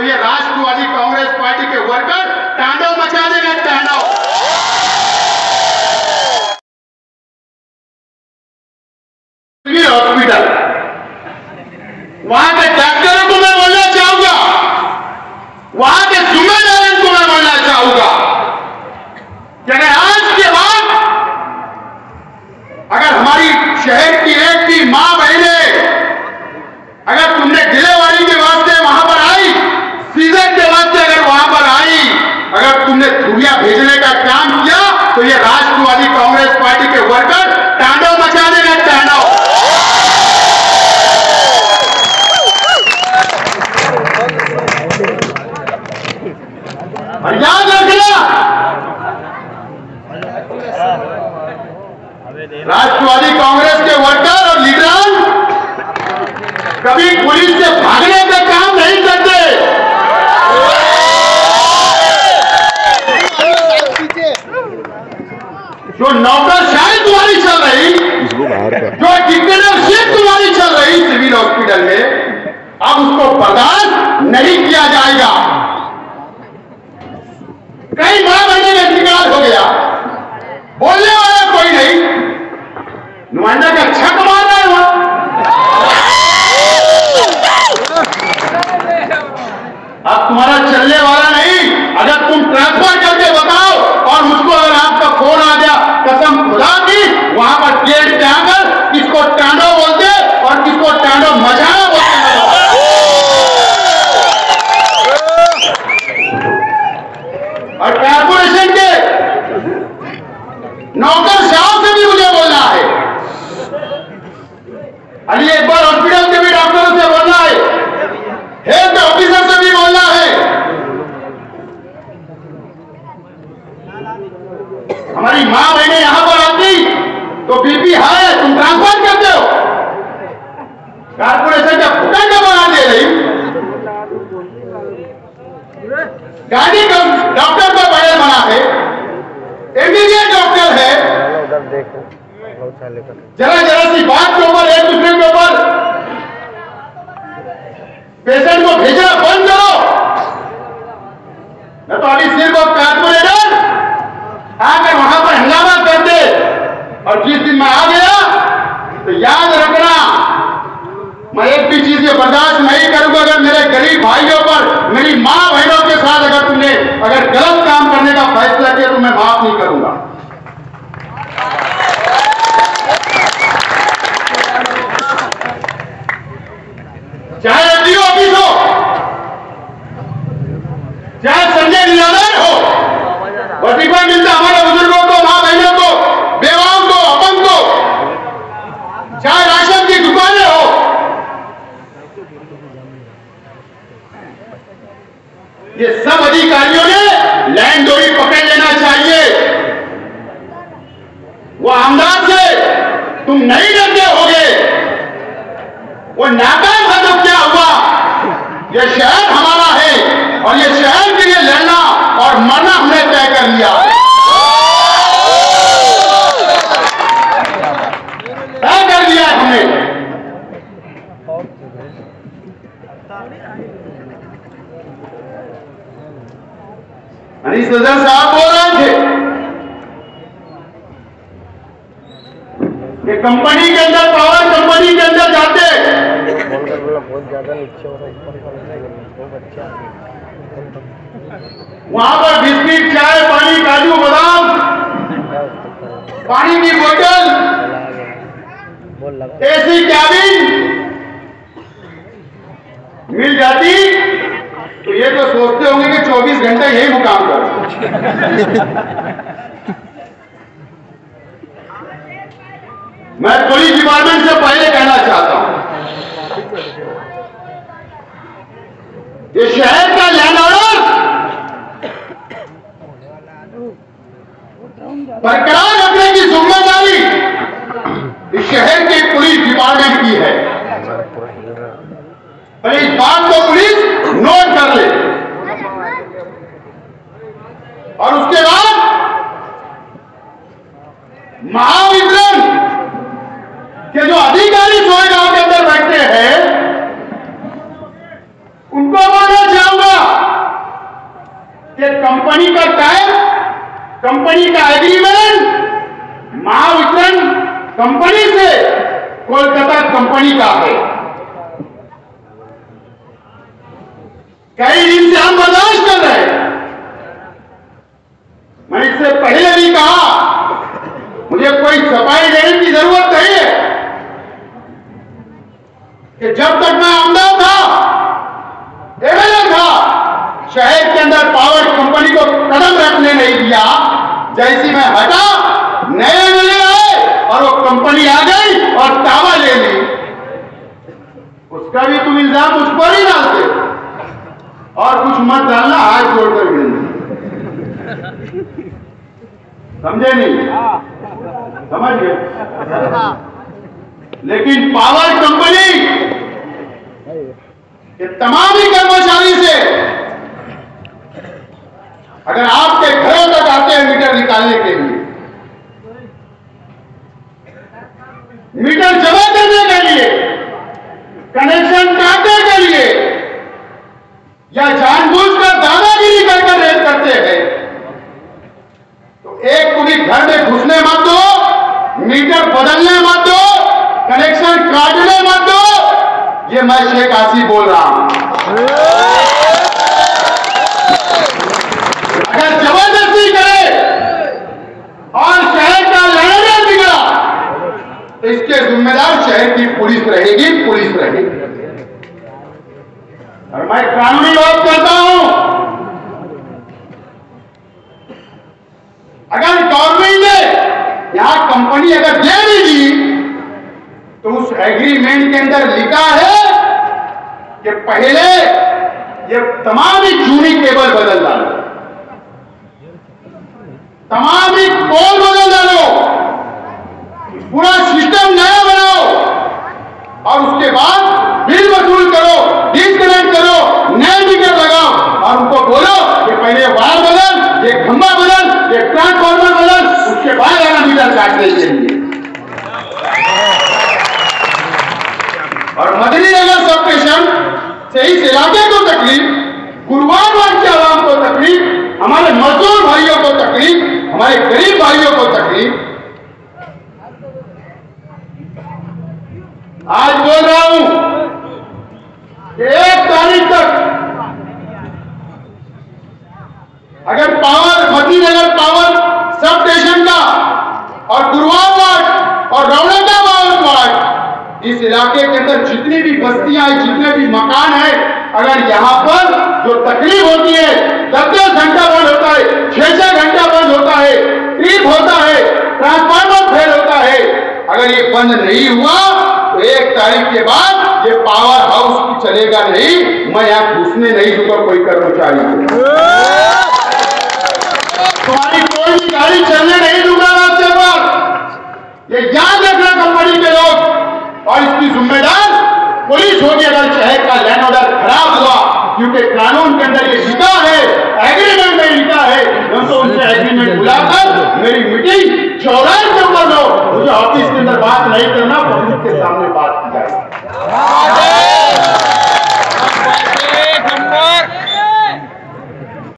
तो ये राष्ट्रवादी कांग्रेस पार्टी के वर्कर तांडव मचा देगा तांडव। हॉस्पिटल वहाँ के डॉक्टरों को मैं बोलना चाहूँगा। वहाँ के जुम्मेदारों को मैं बोलना चाहूँगा कि अगर आज के बाद अगर हमारी शहर की एक भी माँ बहने अगर तुमने डिलीवरी के वास्ते वहाँ पर आई सीज़न के वास्ते अगर वहाँ पर आई अगर तुमने धुरिया भेजने का काम किया तो ये राष्ट्रवादी कांग्रेस पार्टी के वर्कर तांडव मचा देगा तांडव। और याद रखना, राष्ट्रवादी कांग्रेस के वर्कर और लीडर कभी पुलिस से भागने का काम नहीं करते जो नौकरशाही तुम्हारी चल रही जो डिक्टेटरशिप तुम्हारी चल रही सिविल हॉस्पिटल में अब उसको बर्दाश्त नहीं किया जाएगा। कई माह महीने में शिकार हो गया। बोलने वाला कोई नहीं नुमाइंदा का छक मार रहा है वहाँ अब तुम्हारा चलने वाला नहीं अगर तुम ट्रांसफ़र करके बताओ और मुझको अगर आपका फ़ोन आ गया कसम खुदा की वहाँ पर गेट पे आकर किसको टांडो बोलते और किसको टांडो मजाना बोलते और कारपोरेशन के नौकर साहब से भी मुझे बोलना है अली इकबाल हॉस्पिटल के भी डॉक्टरों से बोलना है। हेल्थ ऑफिसर से भी बोलना है। हमारी माँ बहने यहाँ पर आती तो बीपी हाई है तुम ट्रांसफ़र करते हो कारपोरेशन का फुटन का बना दे रही। गाड़ी का डॉक्टर का बड़े बना है। एमबीबीएस डॉक्टर है जरा जरा सी बात के ऊपर एक दूसरे पेशेंट को भेजना बंद करो। न तो अभी सिर्फ़ कारपोरेटर आकर वहाँ पर हंगामा कर दे। और जिस दिन मैं आ गया तो याद रखना, मैं एक भी चीज़ ये बर्दाश्त नहीं करूँगा अगर मेरे गरीब भाइयों पर, मेरी माँ बहनों के साथ अगर तुमने अगर गलत काम करने का फैसला किया तो मैं माफ़ नहीं करूँगा। चाहे चाहे संजय लीलाधर हो वजीफा मिलता हमारे बुज़ुर्गों को माँ बहनों को बेवाओं को, अपन को। चाहे राशन की दुकानें हो, ये सब अधिकारियों ने लैंड डोरी पकड़ लेना चाहिए। वो आमदार से, तुम नहीं डरते होगे। वो नाकाम है तो क्या हुआ ये शहर हमारा है और ये शहर के लिए लड़ना और मरना हमने तय कर लिया। तय कर लिया हमने। अनिल सदर साहब बोल रहे थे। कि कंपनी के अंदर पावर बोला बहुत ज़्यादा नीचे है ऊपर बहुत अच्छा वहाँ पर बिस्किट चाय, पानी, काजू, बादाम, पानी की बोतल एसी कैबिन मिल जाती तो ये तो सोचते होंगे कि 24 घंटे यही मुकाम कर मैं पुलिस डिपार्टमेंट से पहले कहना चाहता हूँ ये शहर का लैंड ऑर्डर बरकरार रखने की ज़िम्मेदारी इस शहर के पुलिस डिपार्टमेंट की है। और इस बात को पुलिस नोट कर ले और उसके बाद महावितरण के जो अधिकारी सोएगांव के अंदर बैठते हैं उनको बोलना चाहूँगा कि कंपनी का टाइम कंपनी का एग्रीमेंट महावितरण कंपनी से कोलकाता कंपनी का है। कई दिन से हम बर्दाश्त कर रहे हैं। मैंने इससे पहले भी कहा, मुझे कोई सफ़ाई देने की ज़रूरत नहीं है। कि जब तक मैं आमदार था, एमएलए था, शहर के अंदर पावर कंपनी को कदम रखने नहीं दिया। जैसी मैं हटा, नए एमएलए आए और वो कंपनी आ गई और तावा ले ली। उसका भी तुम इल्ज़ाम उस पर ही डालते। और कुछ मत डालना, हाथ जोड़कर विनती समझे नहीं? समझ गए? लेकिन पावर कंपनी के तमाम ही कर्मचारी से अगर आपके घरों तक आते हैं मीटर निकालने के लिए, मीटर जमा करने के लिए कनेक्शन काटने के लिए, या जानबूझकर दादागिरी करके रेप करते हैं तो एक पूरी घर में घुसने मत दो, मीटर बदलने मत दो कनेक्शन काटने मत दो, ये मैं शेख आसिफ बोल रहा हूँ अगर ज़बरदस्ती करे और शहर का लड़ना बिगड़ा तो जिम्मेदार शहर की पुलिस रहेगी पुलिस रहेगी। और मैं कानूनी बात करता हूँ, अगर गवर्नमेंट ने यहाँ कंपनी अगर दे भी दी तो उस एग्रीमेंट के अंदर लिखा है कि पहले ये तमाम ही चूनी केबल बदल डालो। तमाम ही पोल बदल डालो। पूरा सिस्टम और उसके बाद बिल वसूल करो डिस्कनेक्ट करो, नए मीटर लगाओ। और उनको बोलो कि पहले वायर बदल, ये खंबा बदल, ये ट्रांसफार्मर बदल, उसके बाद आना मीटर काटने के लिए। और मदनी नगर सब स्टेशन से इस इलाके को तकलीफ़, गुरुवार वार्ड के आवाम को तकलीफ़, हमारे मजदूर भाइयों को तकलीफ़, हमारे गरीब भाइयों को तकलीफ़ आज बोल रहा हूँ एक तारीख तक अगर power, Madinagar power sub station का और गुरुवार और रौनकाबाद वार्ड इस इलाके के अंदर जितनी भी बस्तियाँ हैं, जितने भी मकान हैं, अगर यहाँ पर जो तकलीफ़ होती है दस दस घंटा बंद होता है छह छह घंटा बंद होता है ट्रिप होता है, ट्रांसफार्मर फेल होता है, अगर ये बंद नहीं हुआ एक तारीख के बाद ये पावर हाउस की चलेगा नहीं। मैं यहाँ घुसने नहीं दूँगा, कोई कर्मचारी तुम्हारी कोई भी गाड़ी चलने नहीं दूँगा, रास्ते पर। ये याद रखना कंपनी के लोग। और इसकी जिम्मेदार पुलिस होगी अगर शहर का लैंड ऑर्डर खराब हुआ, क्योंकि कानून के अंदर ये लिखा